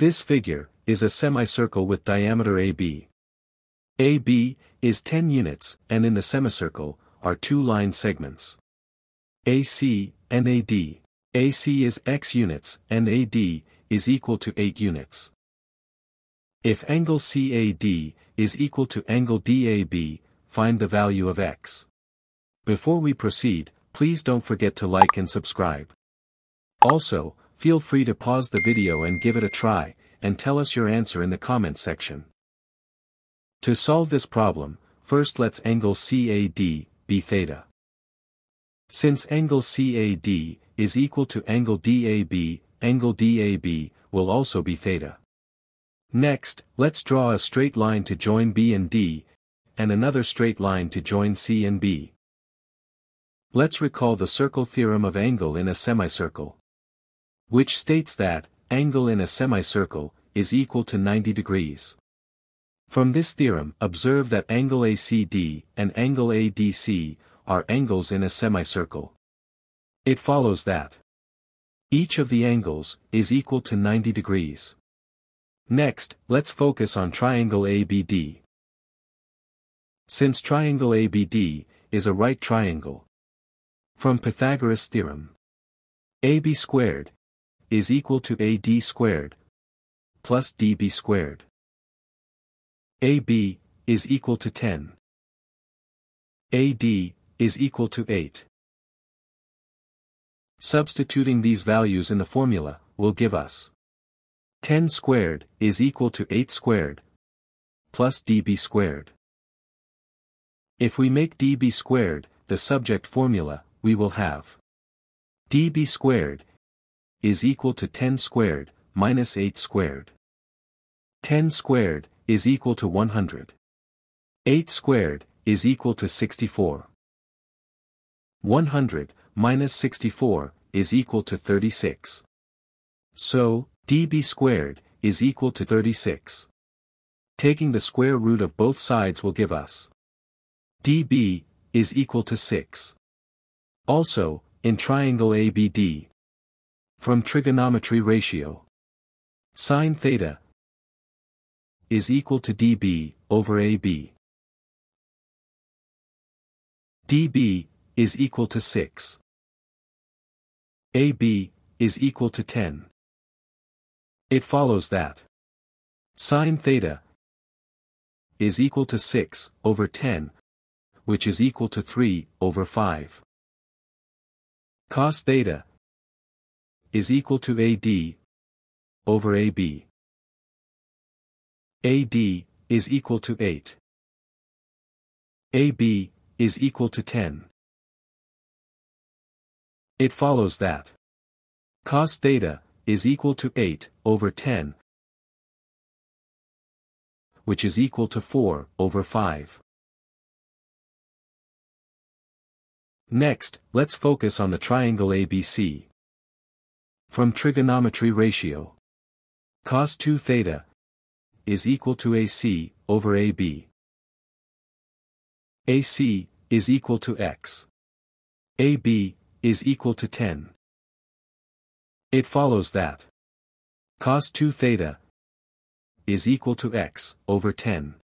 This figure is a semicircle with diameter AB. AB is 10 units and in the semicircle are two line segments. AC and AD. AC is x units and AD is equal to 8 units. If angle CAD is equal to angle DAB, find the value of x. Before we proceed, please don't forget to like and subscribe. Also, feel free to pause the video and give it a try, and tell us your answer in the comment section. To solve this problem, first let's angle CAD be theta. Since angle CAD is equal to angle DAB, angle DAB will also be theta. Next, let's draw a straight line to join B and D, and another straight line to join C and B. Let's recall the circle theorem of angle in a semicircle. Which states that, angle in a semicircle, is equal to 90 degrees. From this theorem, observe that angle ACD and angle ADC are angles in a semicircle. It follows that each of the angles is equal to 90 degrees. Next, let's focus on triangle ABD. Since triangle ABD is a right triangle. From Pythagoras theorem. AB squared is equal to AD squared plus DB squared. AB is equal to 10. AD is equal to 8. Substituting these values in the formula will give us 10 squared is equal to 8 squared plus db squared. If we make db squared the subject formula, we will have db squared is equal to 10 squared minus 8 squared. 10 squared is equal to 100. 8 squared is equal to 64. 100 minus 64 is equal to 36. So, db squared is equal to 36. Taking the square root of both sides will give us db is equal to 6. Also, in triangle ABD. From trigonometry ratio. Sine theta is equal to db over ab. db is equal to 6. AB is equal to 10. It follows that sine theta is equal to 6 over 10, which is equal to 3 over 5. Cos theta is equal to AD over AB. AD is equal to 8. AB is equal to 10. It follows that cos theta is equal to 8 over 10 which is equal to 4 over 5. Next, let's focus on the triangle ABC. From trigonometry ratio. Cos 2 theta is equal to AC over AB. AC is equal to X. AB is equal to 10. It follows that cos 2 theta is equal to x over 10.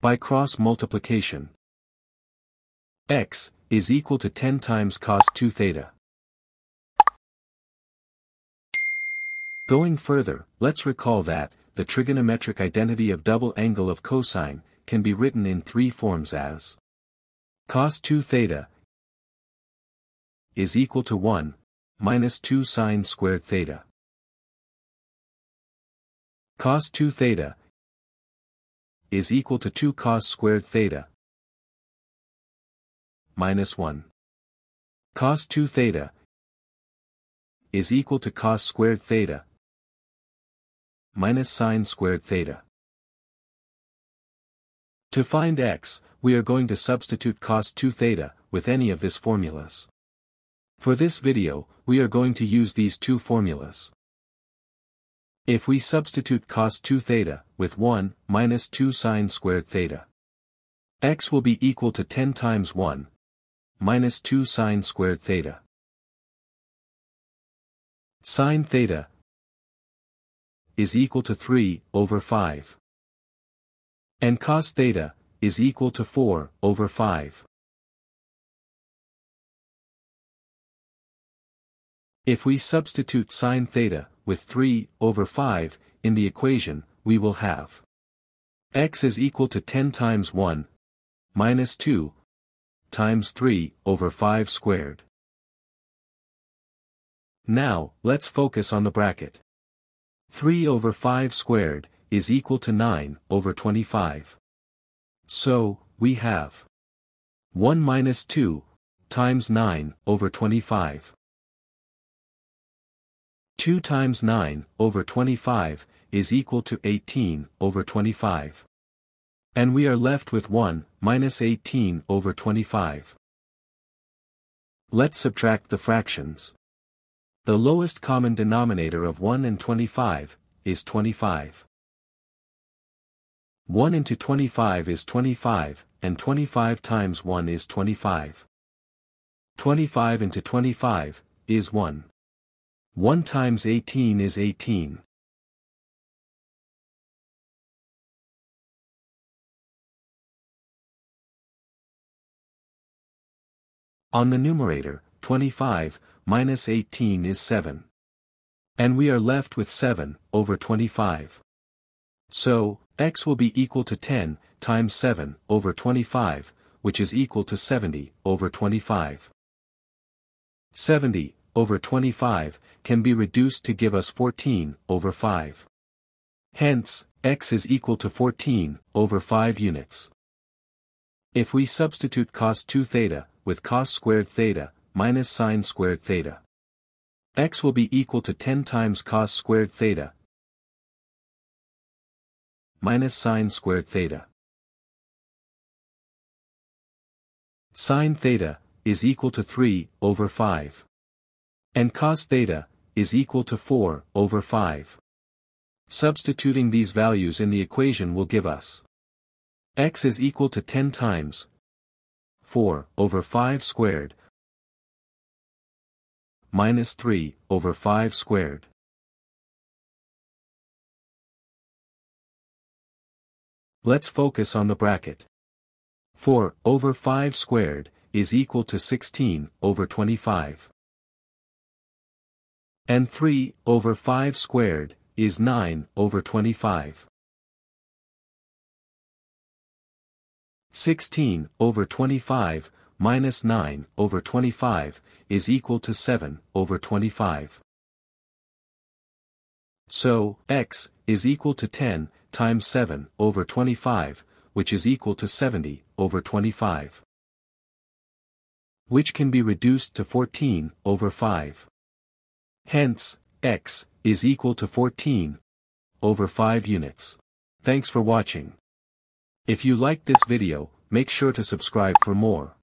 By cross multiplication, x is equal to 10 times cos 2 theta. Going further, let's recall that, the trigonometric identity of double angle of cosine, can be written in three forms as cos 2 theta is equal to 1 minus 2 sine squared theta. Cos 2 theta is equal to 2 cos squared theta minus 1. Cos 2 theta is equal to cos squared theta minus sine squared theta. To find x, we are going to substitute cos 2 theta, with any of this formulas. For this video, we are going to use these two formulas. If we substitute cos 2 theta, with 1, minus 2 sine squared theta. x will be equal to 10 times 1, minus 2 sine squared theta. Sine theta is equal to 3 over 5. And cos theta is equal to 4 over 5. If we substitute sine theta with 3 over 5 in the equation, we will have x is equal to 10 times 1 minus 2 times 3 over 5 squared. Now, let's focus on the bracket. 3 over 5 squared is equal to 9 over 25. So, we have 1 minus 2 times 9 over 25. 2 times 9 over 25 is equal to 18 over 25. And we are left with 1 minus 18 over 25. Let's subtract the fractions. The lowest common denominator of 1 and 25 is 25. 1 into 25 is 25, and 25 times 1 is 25. 25 into 25 is 1. 1 times 18 is 18. On the numerator, 25, minus 18 is 7. And we are left with 7, over 25. So, x will be equal to 10, times 7, over 25, which is equal to 70, over 25. 70, over 25, can be reduced to give us 14, over 5. Hence, x is equal to 14, over 5 units. If we substitute cos 2 theta, with cos squared theta, minus sine squared theta. x will be equal to 10 times cos squared theta minus sine squared theta. Sine theta is equal to 3 over 5. And cos theta is equal to 4 over 5. Substituting these values in the equation will give us x is equal to 10 times 4 over 5 squared minus 3 over 5 squared. Let's focus on the bracket. 4 over 5 squared is equal to 16 over 25. And 3 over 5 squared is 9 over 25. 16 over 25 minus 9 over 25, is equal to 7 over 25. So, x, is equal to 10, times 7 over 25, which is equal to 70 over 25. Which can be reduced to 14 over 5. Hence, x, is equal to 14 over 5 units. Thanks for watching. If you liked this video, make sure to subscribe for more.